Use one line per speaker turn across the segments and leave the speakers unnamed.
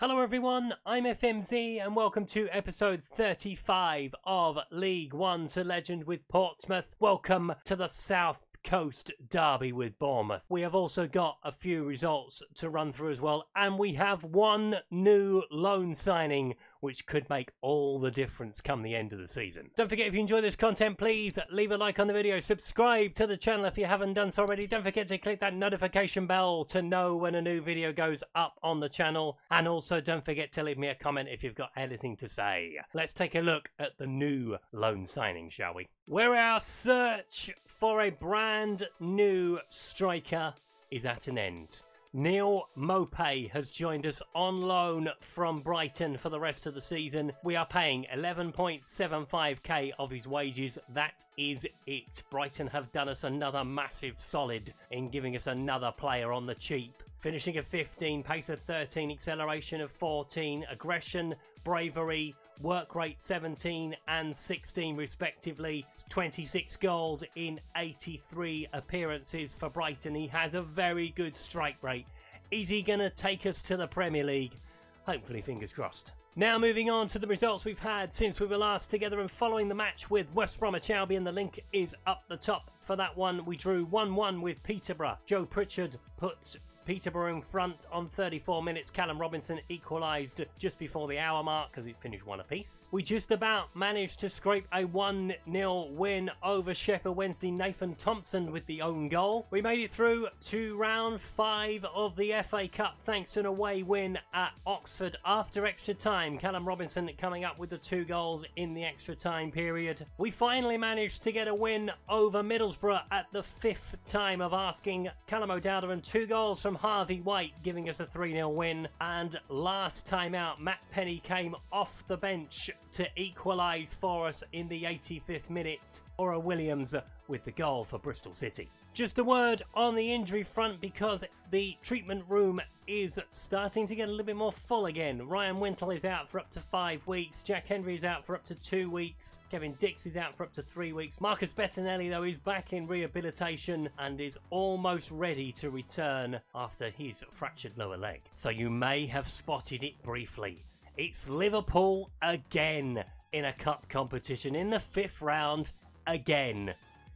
Hello everyone, I'm FMZ and welcome to episode 35 of League One to Legend with Portsmouth. Welcome to the South Coast Derby with Bournemouth. We have also got a few results to run through as well, and we have one new loan signing which could make all the difference come the end of the season. Don't forget if you enjoy this content, please leave a like on the video, subscribe to the channel if you haven't done so already. Don't forget to click that notification bell to know when a new video goes up on the channel. And also don't forget to leave me a comment if you've got anything to say. Let's take a look at the new loan signing, shall we? Where our search for a brand new striker is at an end. Neal Maupay has joined us on loan from Brighton for the rest of the season. We are paying 11.75k of his wages. That is it. Brighton have done us another massive solid in giving us another player on the cheap. Finishing at 15, pace of 13, acceleration of 14, aggression, bravery, work rate 17 and 16 respectively. 26 goals in 83 appearances for Brighton. He has a very good strike rate. Is he going to take us to the Premier League? Hopefully, fingers crossed. Now moving on to the results we've had since we were last together and following the match with West Bromwich Albion. The link is up the top for that one. We drew 1-1 with Peterborough. Joe Pritchard put Peterborough in front on 34 minutes. Callum Robinson equalised just before the hour mark because it finished one apiece. We just about managed to scrape a 1 0 win over Sheffield Wednesday. Nathan Thompson with the own goal. We made it through to round five of the FA Cup thanks to an away win at Oxford after extra time. Callum Robinson coming up with the two goals in the extra time period. We finally managed to get a win over Middlesbrough at the fifth time of asking Callum O'Dowda and two goals from Harvey White, giving us a 3 0 win. And last time out, Matt Penny came off the bench to equalise for us in the 85th minute. Ora Williams with the goal for Bristol City. Just a word on the injury front because the treatment room is starting to get a little bit more full again. Ryan Wintle is out for up to five weeks. Jack Henry is out for up to two weeks. Kevin Dix is out for up to three weeks. Marcus Bettinelli, though, is back in rehabilitation and is almost ready to return after his fractured lower leg. So you may have spotted it briefly. It's Liverpool again in a cup competition in the fifth round again.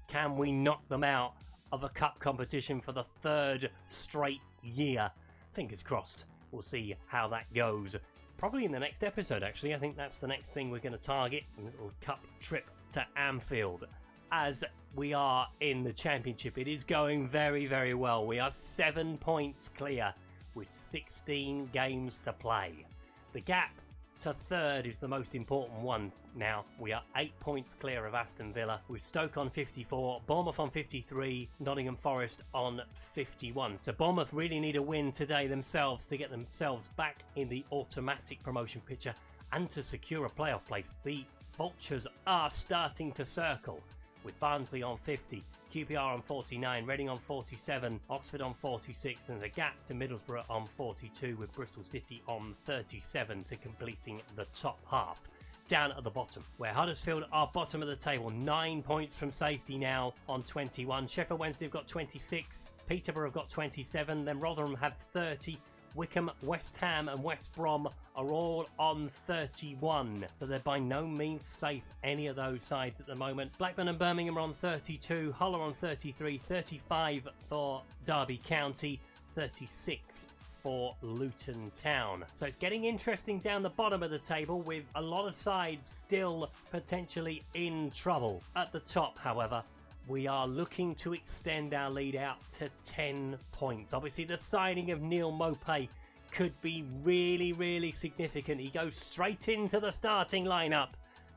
Can we knock them out of a cup competition for the third straight year? Fingers crossed. We'll see how that goes. Probably in the next episode, actually. I think that's the next thing we're going to target a little cup trip to Anfield. As we are in the championship, it is going very, very well. We are seven points clear with 16 games to play. The gap to third is the most important one now. We are eight points clear of Aston Villa, with Stoke on 54, Bournemouth on 53, Nottingham Forest on 51. So Bournemouth really need a win today themselves to get themselves back in the automatic promotion picture and to secure a playoff place. The Vultures are starting to circle, with Barnsley on 50, QPR on 49, Reading on 47, Oxford on 46, and the gap to Middlesbrough on 42, with Bristol City on 37 to completing the top half. Down at the bottom, where Huddersfield are bottom of the table, nine points from safety now on 21. Sheffield Wednesday have got 26, Peterborough have got 27, then Rotherham have 30, Wycombe, West Ham, and West Brom are all on 31. So they're by no means safe, any of those sides at the moment. Blackburn and Birmingham are on 32, Hull are on 33, 35 for Derby County, 36 for Luton Town. So it's getting interesting down the bottom of the table with a lot of sides still potentially in trouble. At the top, however, we are looking to extend our lead out to 10 points. Obviously, the signing of Neal Maupay could be really, really significant. He goes straight into the starting lineup.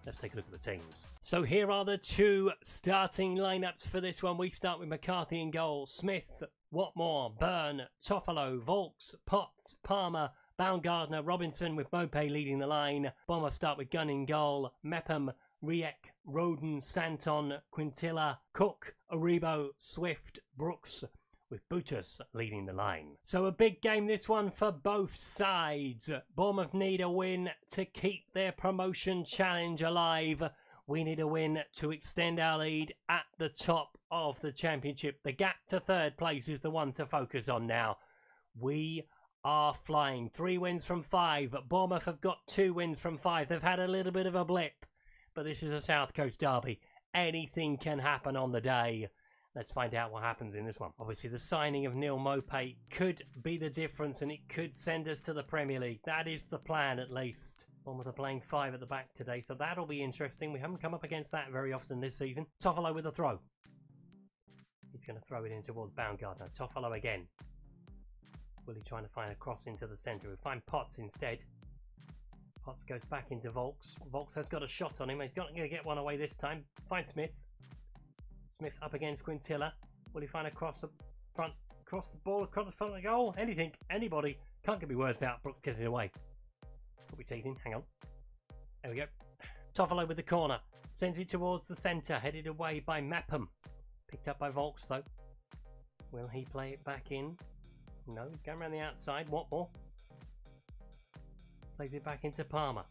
Let's take a look at the teams. So here are the two starting lineups for this one. We start with McCarthy in goal, Smith, Watmore, Byrne, Toffolo, Vaulks, Potts, Palmer, Baumgartner, Robinson with Maupay leading the line. Bomber start with Gunn in goal, Mepham, Rieck, Roden, Santon, Quintilla, Cook, Aribo, Swift, Brooks, with Butas leading the line. So a big game this one for both sides. Bournemouth need a win to keep their promotion challenge alive. We need a win to extend our lead at the top of the championship. The gap to third place is the one to focus on now. We are flying. Three wins from five. Bournemouth have got two wins from five. They've had a little bit of a blip, but this is a South Coast derby. Anything can happen on the day. Let's find out what happens in this one. Obviously, the signing of Neal Maupay could be the difference and it could send us to the Premier League. That is the plan, at least. Bournemouth are playing five at the back today, so that'll be interesting. We haven't come up against that very often this season. Toffolo with a throw. He's going to throw it in towards Baumgartner. Toffolo again. Willie trying to find a cross into the centre. We find Potts instead. Potts goes back into Vaulks. Vaulks has got a shot on him. He's got to get one away this time. Find Smith. Smith up against Quintilla. Will he find a cross the front, cross the ball, across the front of the goal? Anything, anybody. Can't get me words out. Brook gets it away. Put my teeth. Hang on. There we go. Toffolo with the corner. Sends it towards the centre. Headed away by Mepham. Picked up by Vaulks though. Will he play it back in? No, he's going around the outside. Watmore? Plays it back into Palmer.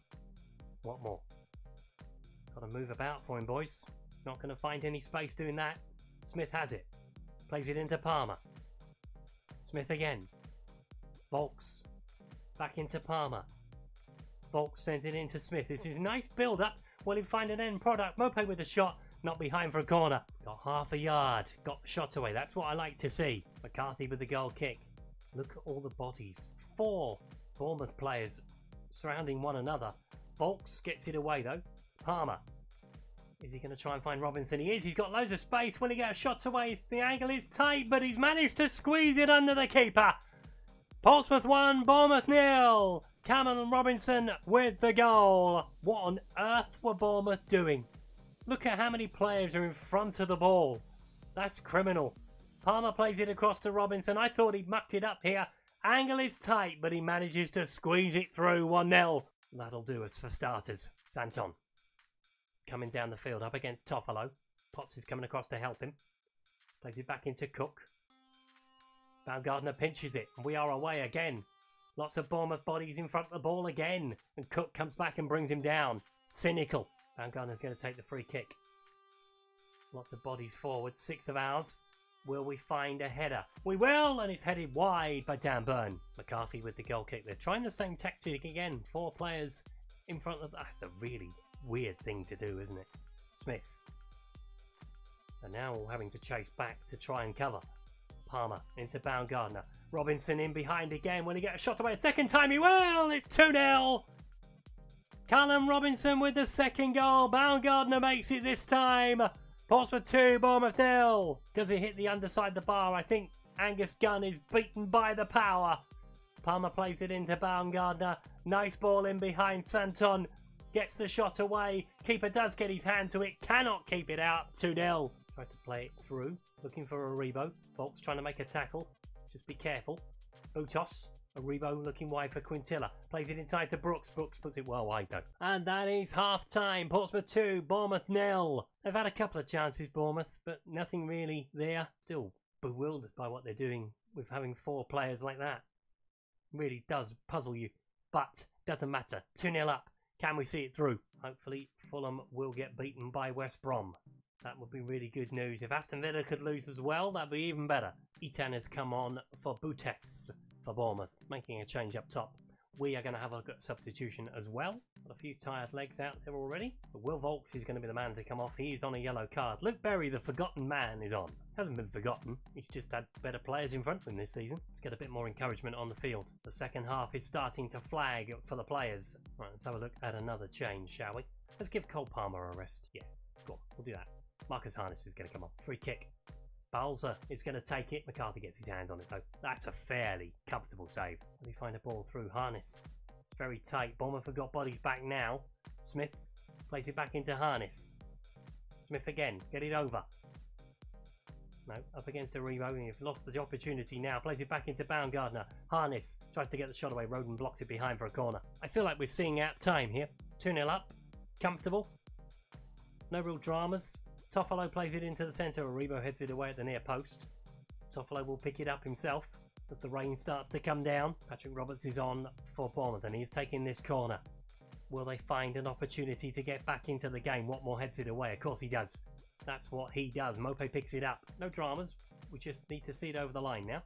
Watmore? Got to move about for him, boys. Not to find any space doing that. Smith has it. Plays it into Palmer. Smith again. Vaulks. Back into Palmer. Vaulks sends it into Smith. This is nice build up. Will he find an end product? Maupay with a shot. Not behind for a corner. Got half a yard. Got the shot away. That's what I like to see. McCarthy with the goal kick. Look at all the bodies. Four Bournemouth players surrounding one another. Vaulks gets it away though. Palmer. Is he going to try and find Robinson? He is. He's got loads of space. Will he get a shot away? The angle is tight, but he's managed to squeeze it under the keeper. Portsmouth 1, Bournemouth nil. Cameron Robinson with the goal. What on earth were Bournemouth doing? Look at how many players are in front of the ball. That's criminal. Palmer plays it across to Robinson. I thought he'd mucked it up here. Angle is tight, but he manages to squeeze it through 1 0. That'll do us for starters. Santon coming down the field up against Toffolo. Potts is coming across to help him. Plays it back into Cook. Baumgartner pinches it. And we are away again. Lots of Bournemouth bodies in front of the ball again. And Cook comes back and brings him down. Cynical. Baumgartner's going to take the free kick. Lots of bodies forward. Six of ours. Will we find a header? We will, and it's headed wide by Dan Burn. McCarthy with the goal kick. They're trying the same tactic again. Four players in front of. That's a really weird thing to do, isn't it? Smith. And now having to chase back to try and cover. Palmer into Baumgartner. Robinson in behind again. When he get a shot away a second time, he will. It's 2 0. Callum Robinson with the second goal. Baumgartner makes it this time. Portsmouth 2, Bournemouth nil. Does he hit the underside of the bar? I think Angus Gunn is beaten by the power. Palmer plays it into Baumgartner. Nice ball in behind Santon. Gets the shot away. Keeper does get his hand to it. Cannot keep it out. 2 0. Try to play it through. Looking for a Rebo. Vaulks trying to make a tackle. Just be careful. Utos Aribo looking wide for Quintilla. Plays it inside to Brooks. Brooks puts it well wide though. And that is half time. Portsmouth 2, Bournemouth nil. They've had a couple of chances, Bournemouth, but nothing really there. Still bewildered by what they're doing with having four players like that. Really does puzzle you. But doesn't matter. 2 0 up. Can we see it through? Hopefully, Fulham will get beaten by West Brom. That would be really good news. If Aston Villa could lose as well, that'd be even better. Itan has come on for Butes for Bournemouth, making a change up top. We are going to have a at substitution as well. Got a few tired legs out there already. But Will Vaulks is going to be the man to come off. He's on a yellow card. Luke Berry, the forgotten man, is on. Hasn't been forgotten. He's just had better players in front of him this season. Let's get a bit more encouragement on the field. The second half is starting to flag for the players. Right, let's have a look at another change, shall we? Let's give Cole Palmer a rest. Yeah, go on, we'll do that. Marcus Harness is going to come on. Free kick. Balzer is going to take it. McCarthy gets his hands on it though. That's a fairly comfortable save. Let me find a ball through Harness. It's very tight. Bomber forgot got bodies back now. Smith plays it back into Harness. Smith again. Get it over. No, up against Aribo. You've lost the opportunity now. Plays it back into Baumgartner. Harness tries to get the shot away. Roden blocks it behind for a corner. I feel like we're seeing out time here. 2 0 up. Comfortable. No real dramas. Toffolo plays it into the centre. Aribo heads it away at the near post. Toffolo will pick it up himself as the rain starts to come down. Patrick Roberts is on for Bournemouth and he's taking this corner. Will they find an opportunity to get back into the game? Watmore heads it away. Of course he does. That's what he does. Maupay picks it up. No dramas. We just need to see it over the line now.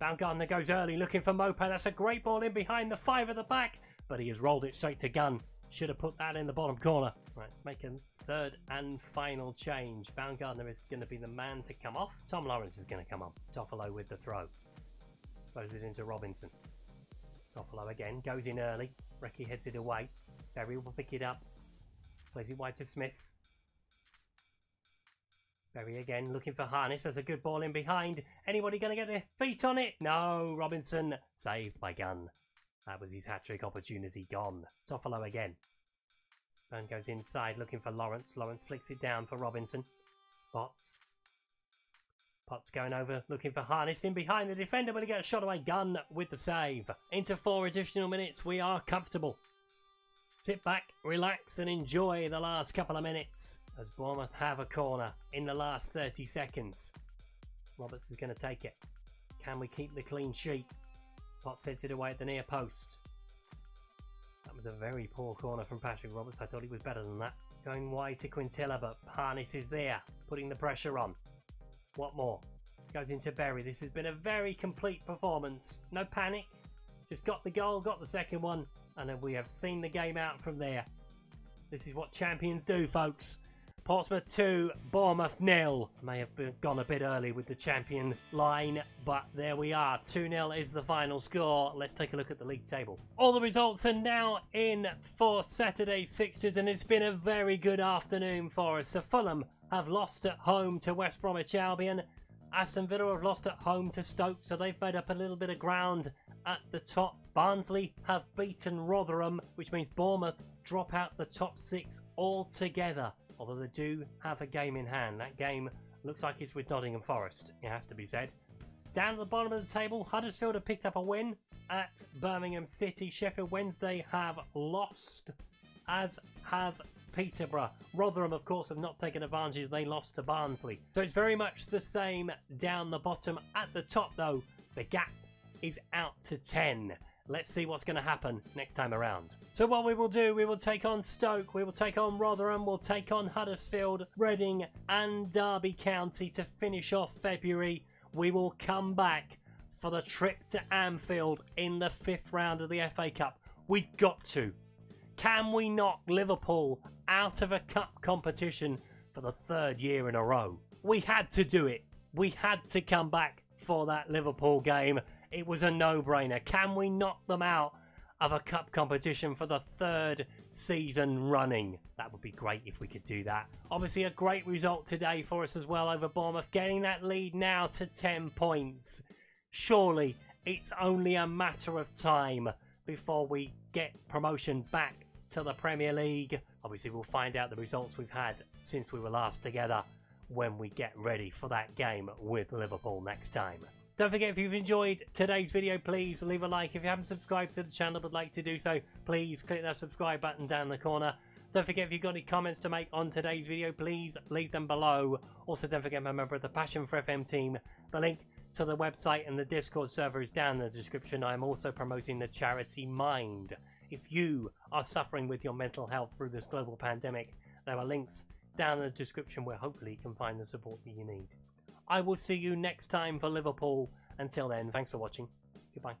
Baumgartner goes early looking for Mope. That's a great ball in behind the five at the back, but he has rolled it straight to Gunn. Should have put that in the bottom corner. Right, let's make a third and final change. Baumgartner is going to be the man to come off. Tom Lawrence is going to come on. Toffolo with the throw. Throws it into Robinson. Toffolo again. Goes in early. Recchi heads it away. Berry will pick it up. Plays it wide to Smith. Berry again looking for Harness. There's a good ball in behind. Anybody going to get their feet on it? No. Robinson saved by Gunn. That was his hat trick opportunity gone. Toffolo again. Burn goes inside looking for Lawrence. Lawrence flicks it down for Robinson. Potts. Potts going over looking for Harness in behind the defender, but he gets a shot away. Gunn with the save. Into four additional minutes. We are comfortable. Sit back, relax, and enjoy the last couple of minutes as Bournemouth have a corner in the last 30 seconds. Roberts is going to take it. Can we keep the clean sheet? Potts it away at the near post. That was a very poor corner from Patrick Roberts. I thought he was better than that. Going wide to Quintilla, but Harness is there, putting the pressure on. Watmore? Goes into Berry. This has been a very complete performance. No panic. Just got the goal, got the second one, and we have seen the game out from there. This is what champions do, folks. Portsmouth 2, Bournemouth nil. May have been, gone a bit early with the champion line, but there we are. 2 0 is the final score. Let's take a look at the league table. All the results are now in for Saturday's fixtures, and it's been a very good afternoon for us. So Fulham have lost at home to West Bromwich Albion. Aston Villa have lost at home to Stoke, so they've made up a little bit of ground at the top. Barnsley have beaten Rotherham, which means Bournemouth drop out the top six altogether although they do have a game in hand. That game looks like it's with Nottingham Forest, it has to be said. Down at the bottom of the table, Huddersfield have picked up a win at Birmingham City. Sheffield Wednesday have lost, as have Peterborough. Rotherham, of course, have not taken advantage. They lost to Barnsley. So it's very much the same down the bottom. At the top, though, the gap is out to 10. Let's see what's going to happen next time around. So what we will do, we will take on Stoke, we will take on Rotherham, we'll take on Huddersfield, Reading and Derby County to finish off February. We will come back for the trip to Anfield in the fifth round of the FA Cup. We've got to. Can we knock Liverpool out of a cup competition for the third year in a row? We had to do it. We had to come back for that Liverpool game it was a no-brainer. Can we knock them out of a cup competition for the third season running? That would be great if we could do that. Obviously, a great result today for us as well over Bournemouth, getting that lead now to 10 points. Surely it's only a matter of time before we get promotion back to the Premier League. Obviously, we'll find out the results we've had since we were last together when we get ready for that game with Liverpool next time. Don't forget, if you've enjoyed today's video, please leave a like. If you haven't subscribed to the channel but like to do so, please click that subscribe button down the corner. Don't forget, if you've got any comments to make on today's video, please leave them below. Also, don't forget, I'm a member of the Passion for FM team. The link to the website and the Discord server is down in the description. I'm also promoting the charity Mind. If you are suffering with your mental health through this global pandemic, there are links down in the description where hopefully you can find the support that you need. I will see you next time for Liverpool. Until then, thanks for watching. Goodbye.